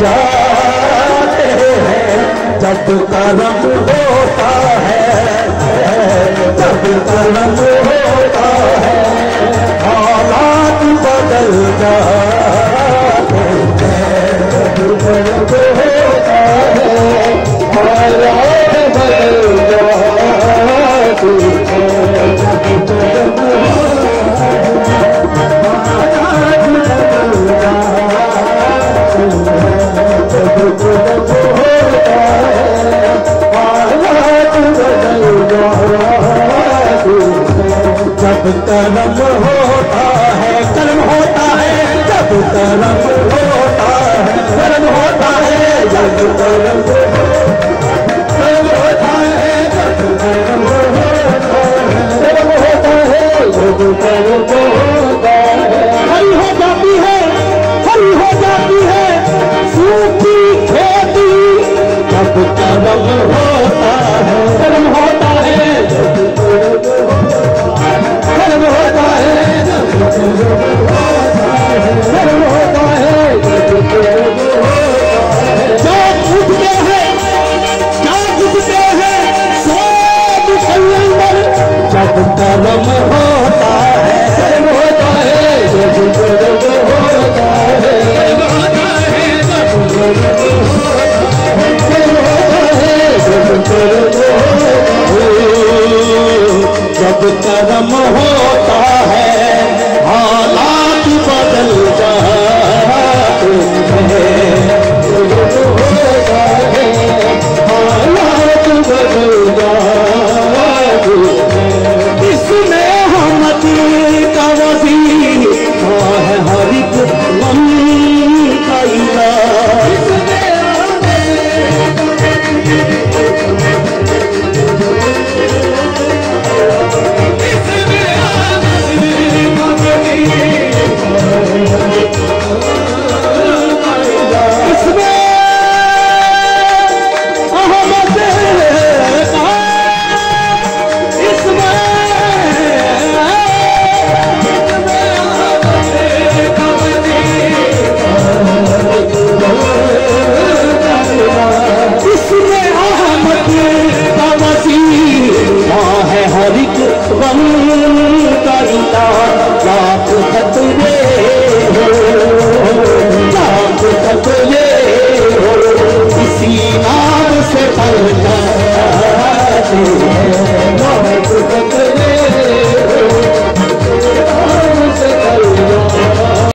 जाते हैं जब कर्म होता है जब कर्म होता है हालात बदल जाते जब कर्म होता है कर्म होता है, जब कर्म होता है कर्म होता है, जब कर्म होता है, जब कर्म होता है कर्म होता है, जब करम होता है होता है Please.